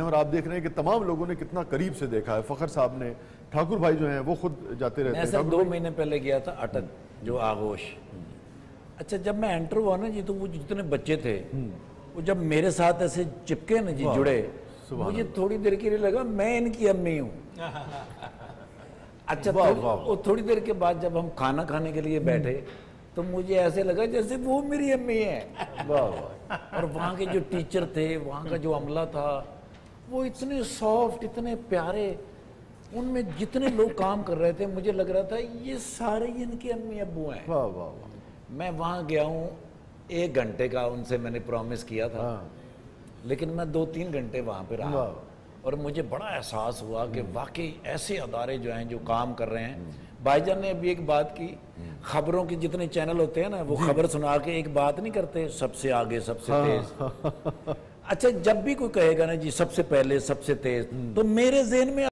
और आप देख रहे हैं कि तमाम लोगों ने कितना करीब से देखा है। फखर साहब ने ठाकुर भाई जो हैं वो खुद जाते रहते मैं हैं। सर दो महीने पहले गया था अटक जो आगोश। अच्छा जब मैं एंटर हुआ ना जी तो वो जितने बच्चे थे वो जब मेरे साथ ऐसे चिपके ना जी जुड़े मुझे थोड़ी देर के लिए लगा मैं इनकी अम्मी हूँ। अच्छा थोड़ी- वाह, वो थोड़ी देर के बाद जब हम खाना खाने के लिए बैठे तो मुझे ऐसे लगा जैसे वो मेरी अम्मी है। और वहाँ के जो टीचर थे वहाँ का जो अमला था वो इतने सॉफ्ट इतने प्यारे उनमें जितने लोग काम कर रहे थे मुझे लग रहा था ये सारे ही इनके अम्मी अब्बू हैं। वाह वाह वाह। मैं वहाँ गया हूँ एक घंटे का उनसे मैंने प्रॉमिस किया था। हाँ। लेकिन मैं दो तीन घंटे वहाँ पे रहा। और मुझे बड़ा एहसास हुआ कि वाकई ऐसे अदारे जो हैं जो काम कर रहे हैं। भाईजान ने अभी एक बात की खबरों के जितने चैनल होते हैं ना वो खबर सुना के एक बात नहीं करते सबसे आगे सबसे हाँ। तेज। अच्छा जब भी कोई कहेगा ना, जी, सबसे पहले, सबसे तेज तो मेरे जेन में